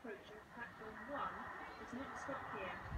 approaching platform 1 does not stop here.